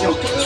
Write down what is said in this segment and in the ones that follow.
show.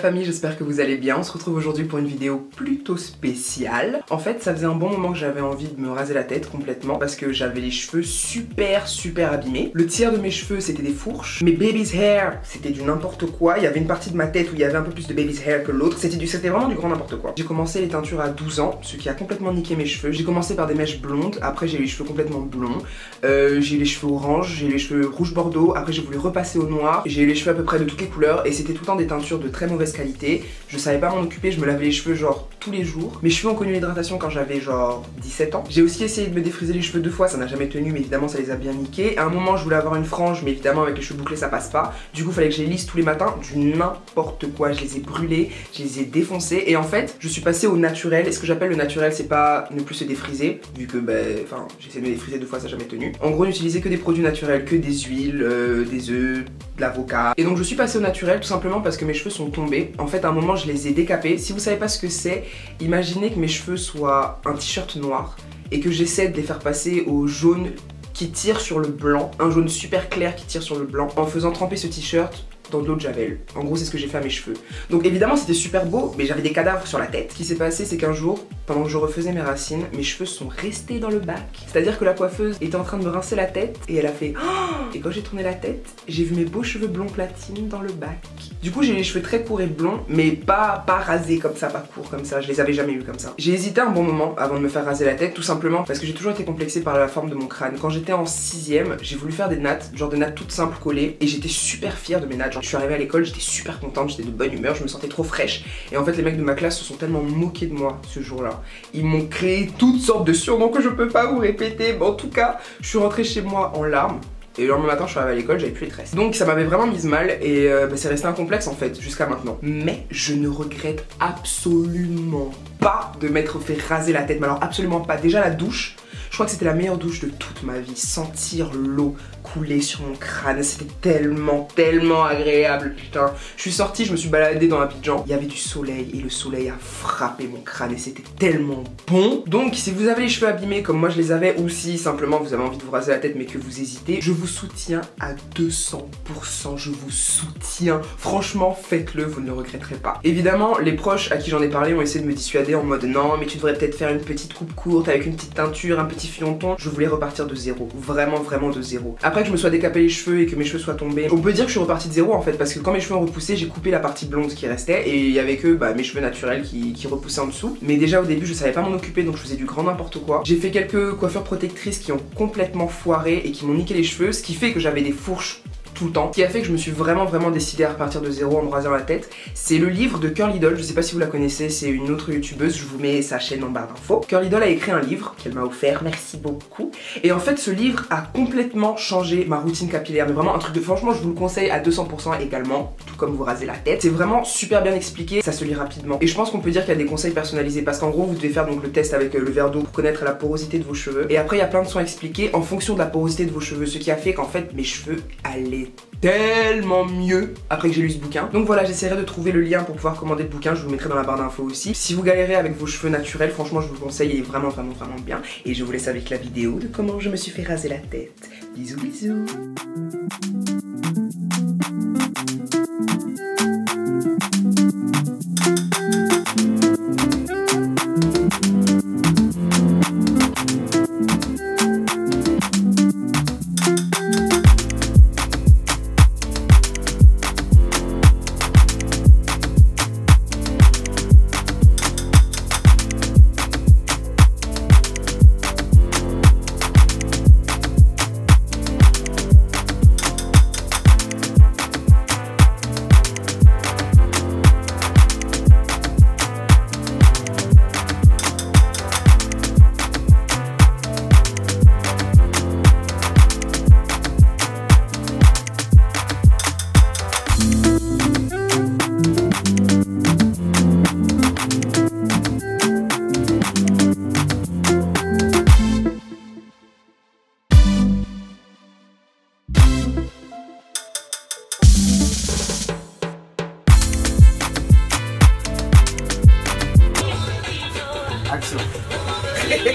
Famille, j'espère que vous allez bien. On se retrouve aujourd'hui pour une vidéo plutôt spéciale. En fait, ça faisait un bon moment que j'avais envie de me raser la tête complètement parce que j'avais les cheveux super super abîmés. Le tiers de mes cheveux c'était des fourches. Mes baby's hair c'était du n'importe quoi. Il y avait une partie de ma tête où il y avait un peu plus de baby's hair que l'autre. C'était du, vraiment du grand n'importe quoi. J'ai commencé les teintures à 12 ans, ce qui a complètement niqué mes cheveux. J'ai commencé par des mèches blondes, après j'ai eu les cheveux complètement blonds. Euh, j'ai eu les cheveux orange, j'ai eu les cheveux rouge bordeaux, après j'ai voulu repasser au noir. J'ai eu les cheveux à peu près de toutes les couleurs et c'était tout le temps des teintures de très mauvaise qualité. Je savais pas m'en occuper, je me lavais les cheveux genre tous les jours. Mes cheveux ont connu l'hydratation quand j'avais genre 17 ans. J'ai aussi essayé de me défriser les cheveux deux fois, ça n'a jamais tenu, mais évidemment ça les a bien niqués. À un moment je voulais avoir une frange, mais évidemment avec les cheveux bouclés ça passe pas. Du coup fallait que je les lisse tous les matins, du n'importe quoi. Je les ai brûlés, je les ai défoncés. Et en fait, je suis passée au naturel. Et ce que j'appelle le naturel, c'est pas ne plus se défriser, vu que ben, enfin, j'ai essayé de me défriser deux fois, ça n'a jamais tenu. En gros, n'utiliser que des produits naturels, que des huiles, euh, des œufs, de l'avocat. Et donc je suis passée au naturel tout simplement parce que mes cheveux sont tombés. En fait, à un moment, je les ai décapés. Si vous savez pas ce que c'est, imaginez que mes cheveux soient un t-shirt noir et que j'essaie de les faire passer au jaune qui tire sur le blanc, un jaune super clair qui tire sur le blanc, en faisant tremper ce t-shirt dans de l'eau de javel. En gros, c'est ce que j'ai fait à mes cheveux. Donc évidemment, c'était super beau, mais j'avais des cadavres sur la tête. Ce qui s'est passé, c'est qu'un jour, pendant que je refaisais mes racines, mes cheveux sont restés dans le bac. C'est-à-dire que la coiffeuse était en train de me rincer la tête et elle a fait oh Et quand j'ai tourné la tête, j'ai vu mes beaux cheveux blonds platine dans le bac. Du coup, j'ai les cheveux très courts et blonds, mais pas, pas rasés comme ça, pas courts comme ça. Je les avais jamais eu comme ça. J'ai hésité un bon moment avant de me faire raser la tête, tout simplement parce que j'ai toujours été complexée par la forme de mon crâne. Quand j'étais en 6ème, j'ai voulu faire des nattes, genre des nattes toutes simples collées, et j'étais super fière de mes nattes. Je suis arrivée à l'école, j'étais super contente, j'étais de bonne humeur, je me sentais trop fraîche. Et en fait, les mecs de ma classe se sont tellement moqués de moi ce jour-là. Ils m'ont créé toutes sortes de surnoms que je peux pas vous répéter. Mais en tout cas, je suis rentrée chez moi en larmes. Et le lendemain matin, je suis arrivée à l'école, j'avais plus les tresses. Donc ça m'avait vraiment mise mal et euh, bah, c'est resté un complexe en fait, jusqu'à maintenant. Mais je ne regrette absolument pas de m'être fait raser la tête. Mais alors absolument pas. Déjà la douche, je crois que c'était la meilleure douche de toute ma vie. Sentir l'eau couler sur mon crâne, c'était tellement, tellement agréable, putain. Je suis sortie, je me suis baladée dans Abidjan, il y avait du soleil et le soleil a frappé mon crâne et c'était tellement bon. Donc si vous avez les cheveux abîmés comme moi je les avais ou si simplement vous avez envie de vous raser la tête mais que vous hésitez, je vous soutiens à 200%, je vous soutiens. Franchement, faites-le, vous ne le regretterez pas. Évidemment, les proches à qui j'en ai parlé ont essayé de me dissuader en mode non mais tu devrais peut-être faire une petite coupe courte avec une petite teinture, un petit fileton. Je voulais repartir de zéro, vraiment vraiment de zéro. Après que je me sois décapé les cheveux et que mes cheveux soient tombés, on peut dire que je suis reparti de zéro en fait parce que quand mes cheveux ont repoussé, j'ai coupé la partie blonde qui restait et il y avait que bah, mes cheveux naturels qui, qui repoussaient en dessous. Mais déjà au début, je savais pas m'en occuper donc je faisais du grand n'importe quoi. J'ai fait quelques coiffures protectrices qui ont complètement foiré et qui m'ont niqué les cheveux, ce qui fait que j'avais des fourches tout le temps. Ce qui a fait que je me suis vraiment vraiment décidé à repartir de zéro en me rasant la tête, c'est le livre de Curly Doll. Je sais pas si vous la connaissez, c'est une autre youtubeuse, je vous mets sa chaîne en barre d'infos. Curly Doll a écrit un livre qu'elle m'a offert, merci beaucoup. Et en fait, ce livre a complètement changé ma routine capillaire. Mais vraiment un truc de franchement, je vous le conseille à 200% également, tout comme vous raser la tête. C'est vraiment super bien expliqué, ça se lit rapidement. Et je pense qu'on peut dire qu'il y a des conseils personnalisés parce qu'en gros, vous devez faire donc le test avec euh, le verre d'eau pour connaître la porosité de vos cheveux. Et après, il y a plein de soins expliqués en fonction de la porosité de vos cheveux, ce qui a fait qu'en fait, mes cheveux allaient tellement mieux après que j'ai lu ce bouquin. Donc voilà, j'essaierai de trouver le lien pour pouvoir commander le bouquin, je vous mettrai dans la barre d'infos aussi. Si vous galérez avec vos cheveux naturels, franchement je vous le conseille, il est vraiment vraiment vraiment bien. Et je vous laisse avec la vidéo de comment je me suis fait raser la tête. Bisous bisous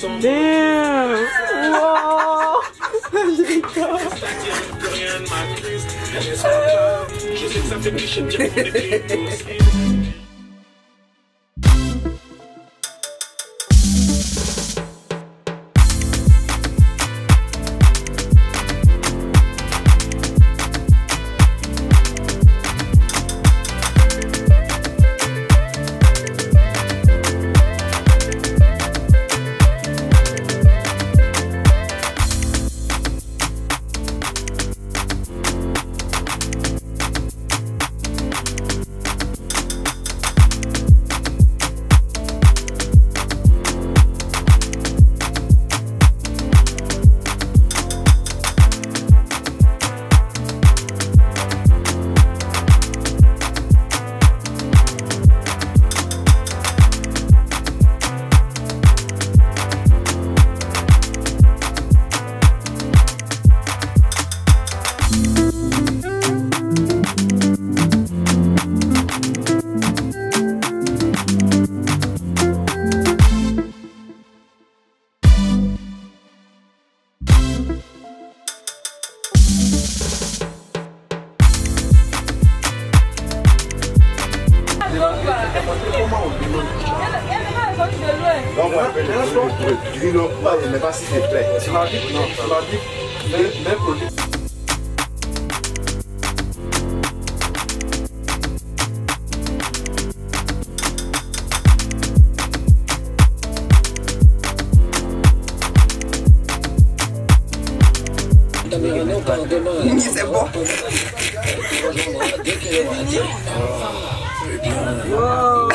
Damn! Whoa! pas, mais pas s'il te plaît. Tu m'as dit, non, tu m'as dit, même, même produit. Mimi, c'est bon. Wow.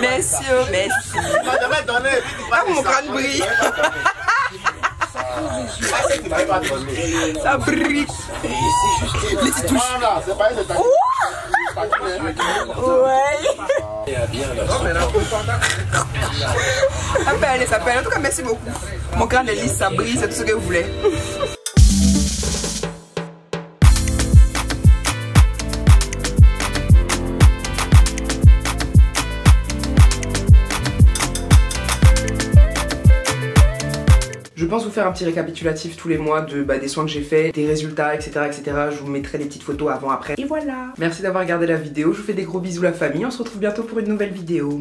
Merci, oh, merci. Ah, mon crâne brille. Ça brille. Les petites touches. Ouais. Ça pèle, ça pèle. En tout cas, merci beaucoup. Mon crâne est lisse, ça brille, c'est tout ce que vous voulez. Pense vous faire un petit récapitulatif tous les mois de bah, des soins que j'ai fait, des résultats, etc., etc. Je vous mettrai des petites photos avant, après. Et voilà Merci d'avoir regardé la vidéo, je vous fais des gros bisous la famille, on se retrouve bientôt pour une nouvelle vidéo.